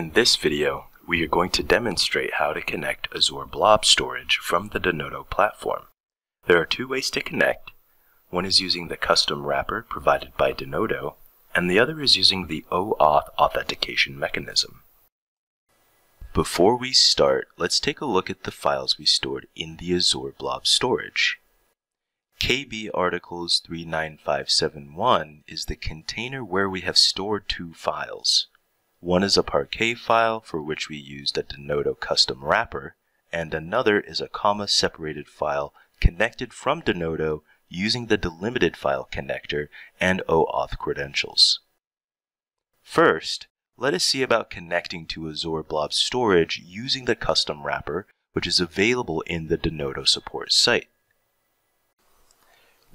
In this video, we are going to demonstrate how to connect Azure Blob Storage from the Denodo platform. There are two ways to connect. One is using the custom wrapper provided by Denodo, and the other is using the OAuth authentication mechanism. Before we start, let's take a look at the files we stored in the Azure Blob Storage. KB Articles 39571 is the container where we have stored two files. One is a Parquet file for which we used a Denodo custom wrapper, and another is a comma-separated file connected from Denodo using the delimited file connector and OAuth credentials. First, let us see about connecting to Azure Blob Storage using the custom wrapper, which is available in the Denodo support site.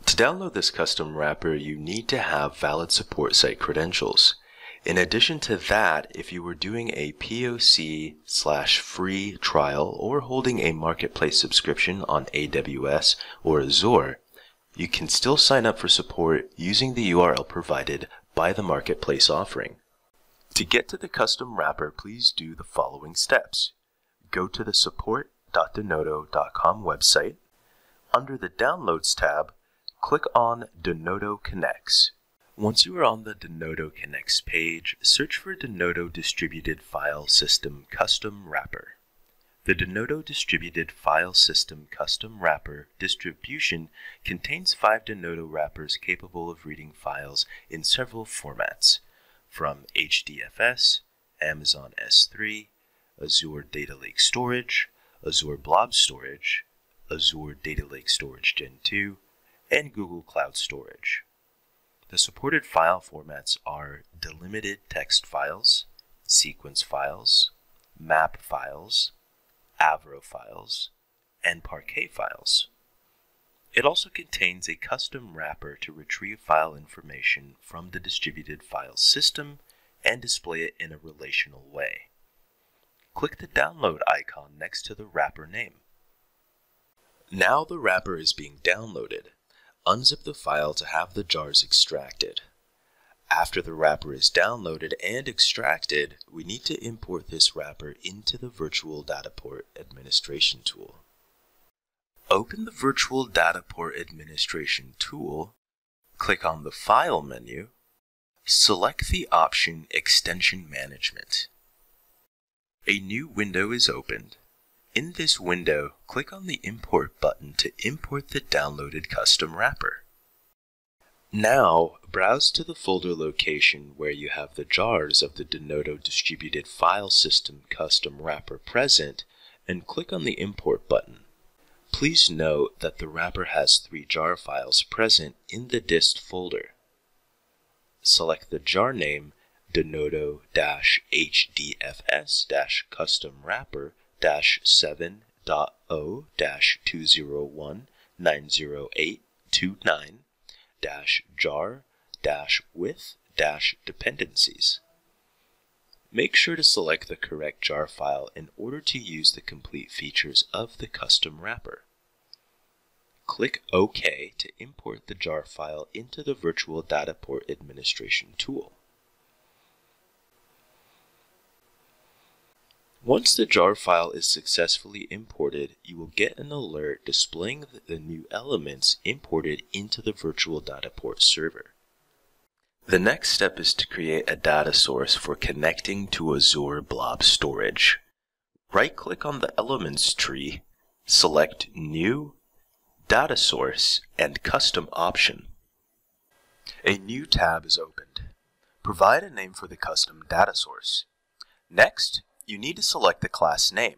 To download this custom wrapper, you need to have valid support site credentials. In addition to that, if you were doing a POC slash free trial or holding a marketplace subscription on AWS or Azure, you can still sign up for support using the URL provided by the marketplace offering. To get to the custom wrapper, please do the following steps. Go to the support.denodo.com website. Under the Downloads tab, click on Denodo Connects. Once you are on the Denodo Connects page, search for Denodo Distributed File System Custom Wrapper. The Denodo Distributed File System Custom Wrapper distribution contains five Denodo wrappers capable of reading files in several formats, from HDFS, Amazon S3, Azure Data Lake Storage, Azure Blob Storage, Azure Data Lake Storage Gen 2, and Google Cloud Storage. The supported file formats are delimited text files, sequence files, map files, Avro files, and Parquet files. It also contains a custom wrapper to retrieve file information from the distributed file system and display it in a relational way. Click the download icon next to the wrapper name. Now the wrapper is being downloaded. Unzip the file to have the jars extracted. After the wrapper is downloaded and extracted, we need to import this wrapper into the Virtual Dataport Administration tool. Open the Virtual Dataport Administration tool, click on the File menu, select the option Extension Management. A new window is opened. In this window, click on the Import button to import the downloaded custom wrapper. Now, browse to the folder location where you have the jars of the Denodo Distributed File System custom wrapper present and click on the Import button. Please note that the wrapper has three jar files present in the dist folder. Select the jar name denodo-hdfs-custom wrapper 7.0-201-90829 jar with dependencies. Make sure to select the correct jar file in order to use the complete features of the custom wrapper. Click OK to import the jar file into the Virtual Dataport Administration tool. Once the jar file is successfully imported, you will get an alert displaying the new elements imported into the Virtual Dataport server. The next step is to create a data source for connecting to Azure Blob Storage. Right-click on the Elements tree, select New, Data Source, and Custom option. A new tab is opened. Provide a name for the custom data source. Next, you need to select the class name.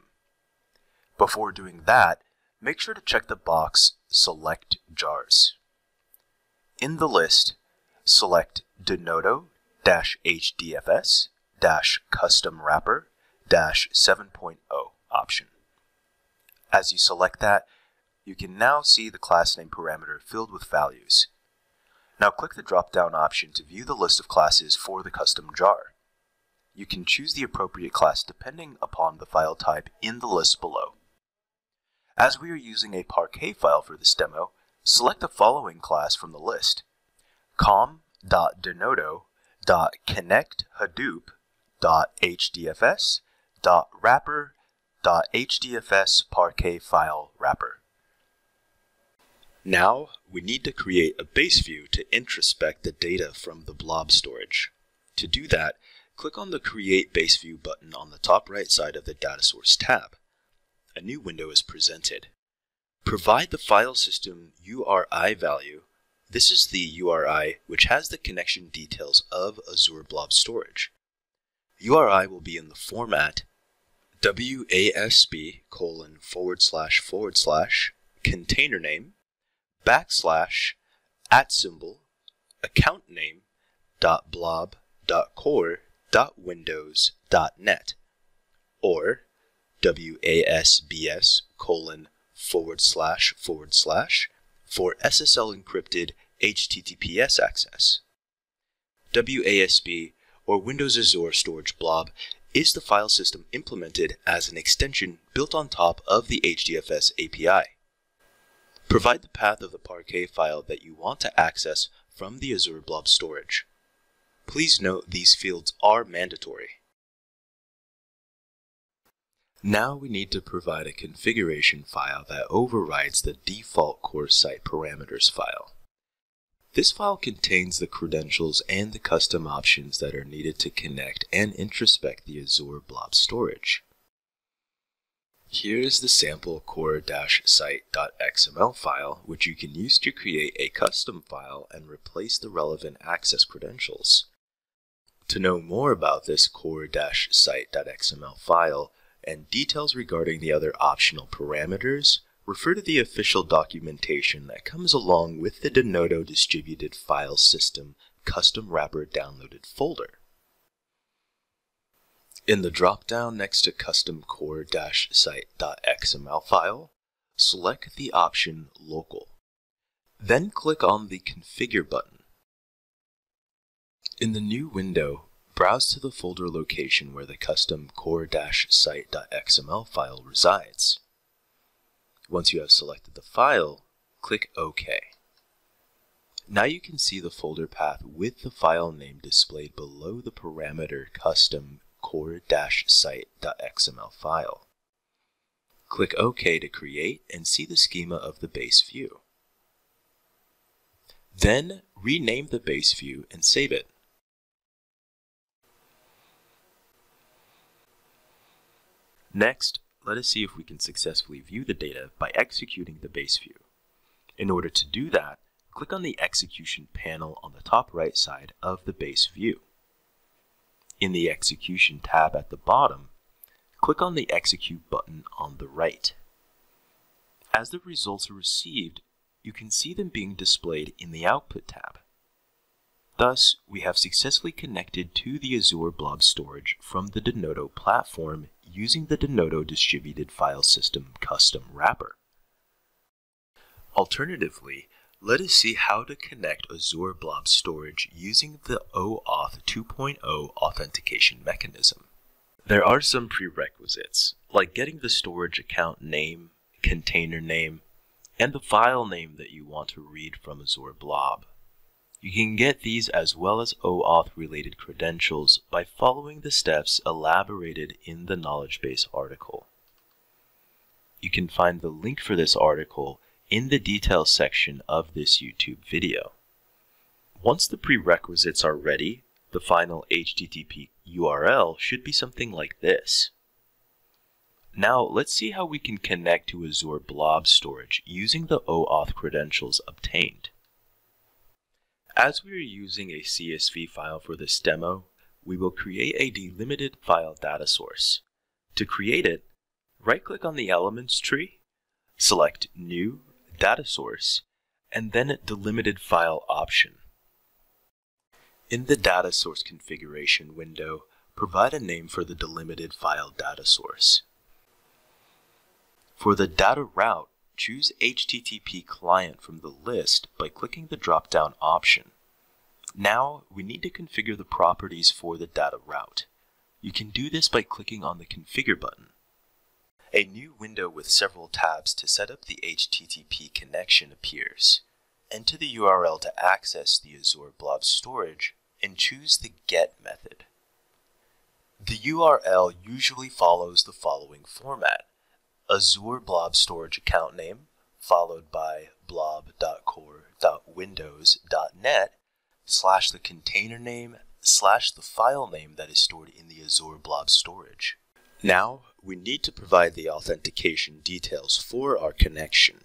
Before doing that, make sure to check the box Select Jars. In the list, select Denodo-HDFS-Custom Wrapper 7.0 option. As you select that, you can now see the class name parameter filled with values. Now click the drop-down option to view the list of classes for the custom jar. You can choose the appropriate class depending upon the file type in the list below. As we are using a Parquet file for this demo, select the following class from the list, com.denodo.connecthadoop blob.hdfs.wrapper.hdfs parquet file wrapper. Now, we need to create a base view to introspect the data from the blob storage. To do that, click on the Create Base View button on the top right side of the Data Source tab. A new window is presented. Provide the file system URI value. This is the URI which has the connection details of Azure Blob Storage. URI will be in the format WASB colon forward slash forward slash container name backslash at symbol account name dot blob dot core dot windows dot net or WASBS colon forward slash forward slash for SSL encrypted HTTPS access. WASB or Windows Azure Storage Blob is the file system implemented as an extension built on top of the HDFS API. Provide the path of the Parquet file that you want to access from the Azure Blob storage. Please note these fields are mandatory. Now we need to provide a configuration file that overrides the default core site parameters file. This file contains the credentials and the custom options that are needed to connect and introspect the Azure Blob storage. Here is the sample core-site.xml file, which you can use to create a custom file and replace the relevant access credentials. To know more about this core-site.xml file and details regarding the other optional parameters, refer to the official documentation that comes along with the Denodo distributed file system custom wrapper downloaded folder. In the drop-down next to custom core-site.xml file, select the option Local. Then click on the Configure button. In the new window, browse to the folder location where the custom core-site.xml file resides. Once you have selected the file, click OK. Now you can see the folder path with the file name displayed below the parameter custom core-site.xml file. Click OK to create and see the schema of the base view. Then rename the base view and save it. Next, let us see if we can successfully view the data by executing the base view. In order to do that, click on the execution panel on the top right side of the base view. In the Execution tab at the bottom, click on the Execute button on the right. As the results are received, you can see them being displayed in the Output tab. Thus, we have successfully connected to the Azure Blob storage from the Denodo platform using the Denodo Distributed File System custom wrapper. Alternatively, let us see how to connect Azure Blob Storage using the OAuth 2.0 authentication mechanism. There are some prerequisites, like getting the storage account name, container name, and the file name that you want to read from Azure Blob. You can get these as well as OAuth related credentials by following the steps elaborated in the knowledge base article. You can find the link for this article in the details section of this YouTube video. Once the prerequisites are ready, the final HTTP URL should be something like this. Now let's see how we can connect to Azure Blob Storage using the OAuth credentials obtained. As we are using a CSV file for this demo, we will create a delimited file data source. To create it, right-click on the Elements tree, select New data source, and then delimited file option. In the data source configuration window, provide a name for the delimited file data source. For the data route, choose HTTP client from the list by clicking the drop-down option. Now, we need to configure the properties for the data route. You can do this by clicking on the Configure button. A new window with several tabs to set up the HTTP connection appears. Enter the URL to access the Azure Blob storage and choose the GET method. The URL usually follows the following format. Azure Blob Storage account name, followed by blob.core.windows.net slash the container name slash the file name that is stored in the Azure Blob Storage. Now, we need to provide the authentication details for our connection.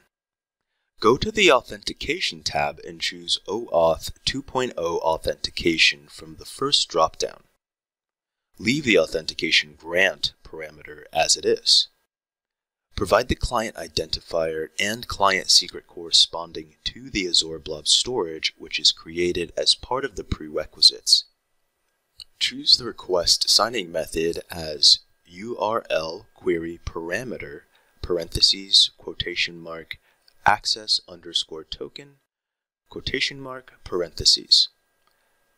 Go to the Authentication tab and choose OAuth 2.0 Authentication from the first dropdown. Leave the Authentication Grant parameter as it is. Provide the client identifier and client secret corresponding to the Azure Blob storage which is created as part of the prerequisites. Choose the request signing method as URL query parameter parentheses quotation mark access underscore token quotation mark parentheses.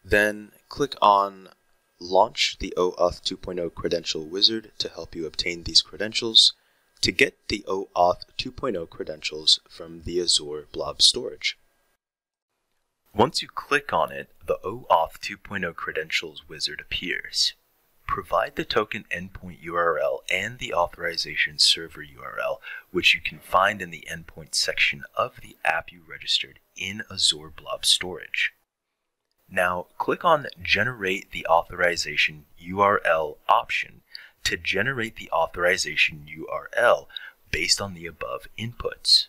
Then click on launch the OAuth 2.0 credential wizard to help you obtain these credentials to get the OAuth 2.0 credentials from the Azure Blob storage. Once you click on it, the OAuth 2.0 credentials wizard appears. Provide the token endpoint URL and the authorization server URL, which you can find in the endpoint section of the app you registered in Azure Blob Storage. Now, click on Generate the Authorization URL option to generate the authorization URL based on the above inputs.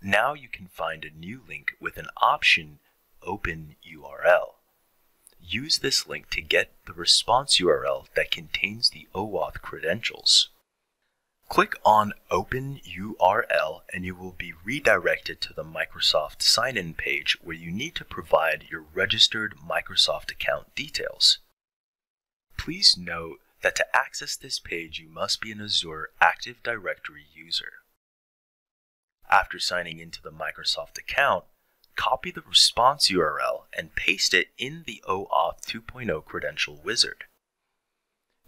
Now you can find a new link with an option Open URL. Use this link to get the response URL that contains the OAuth credentials. Click on Open URL and you will be redirected to the Microsoft sign-in page where you need to provide your registered Microsoft account details. Please note that to access this page you must be an Azure Active Directory user. After signing into the Microsoft account, copy the response URL and paste it in the OAuth 2.0 credential wizard.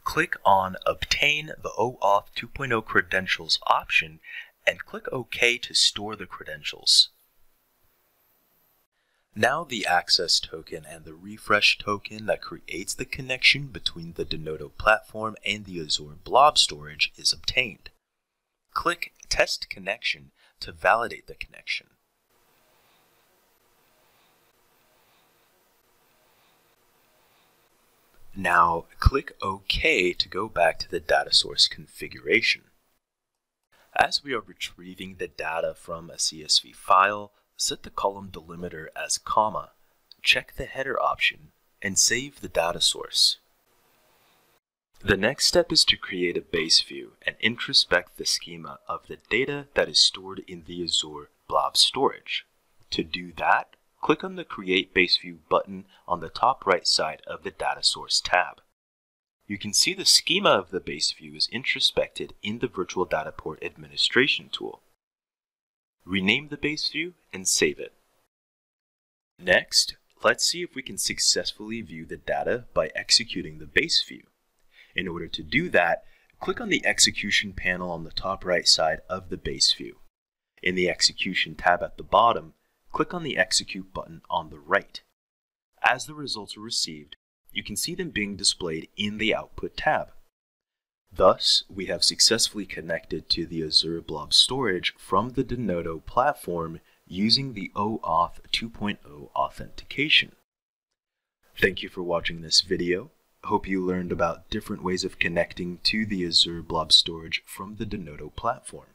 Click on Obtain the OAuth 2.0 credentials option and click OK to store the credentials. Now the access token and the refresh token that creates the connection between the Denodo platform and the Azure Blob storage is obtained. Click Test Connection to validate the connection. Now click OK to go back to the data source configuration. As we are retrieving the data from a CSV file, set the column delimiter as comma, check the header option, and save the data source. The next step is to create a base view and introspect the schema of the data that is stored in the Azure Blob storage. To do that, click on the Create Base View button on the top right side of the Data Source tab. You can see the schema of the base view is introspected in the Virtual Data Port Administration tool rename the base view, and save it. Next, let's see if we can successfully view the data by executing the base view. In order to do that, click on the Execution panel on the top right side of the base view. In the Execution tab at the bottom, click on the Execute button on the right. As the results are received, you can see them being displayed in the Output tab. Thus, we have successfully connected to the Azure Blob storage from the Denodo platform using the OAuth 2.0 authentication. Thank you for watching this video. Hope you learned about different ways of connecting to the Azure Blob storage from the Denodo platform.